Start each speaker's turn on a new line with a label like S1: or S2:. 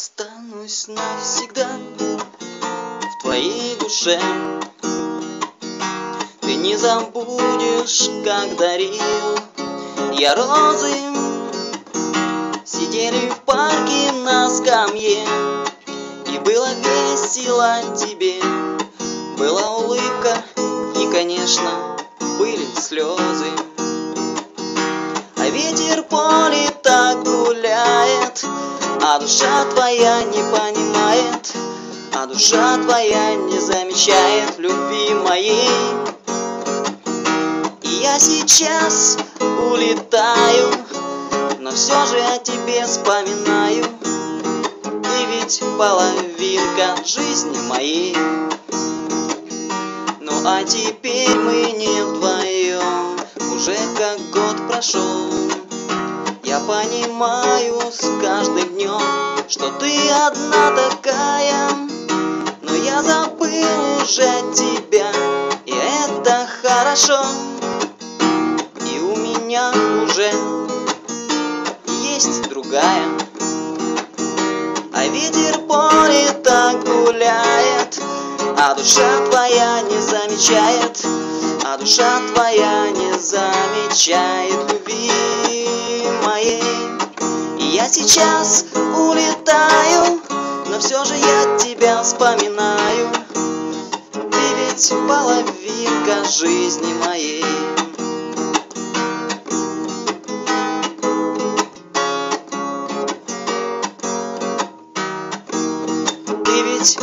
S1: Останусь навсегда в твоей душе. Ты не забудешь, как дарил я розы. Сидели в парке на скамье И было весело тебе. Была улыбка и, конечно, были слезы. А ветер поле так гуляет А душа твоя не понимает А душа твоя не замечает любви моей. И я сейчас улетаю Но все же о тебе вспоминаю. Ты ведь половинка жизни моей. Ну а теперь мы не вдвоем Уже как год прошел Я понимаю с каждым днем Что ты одна такая Но я забыл уже тебя И это хорошо. Меня уже есть другая. А ветер поле так гуляет А душа твоя не замечает А душа твоя не замечает сейчас улетаю, но все же я тебя вспоминаю. Ты ведь половинка жизни моей. Ты ведь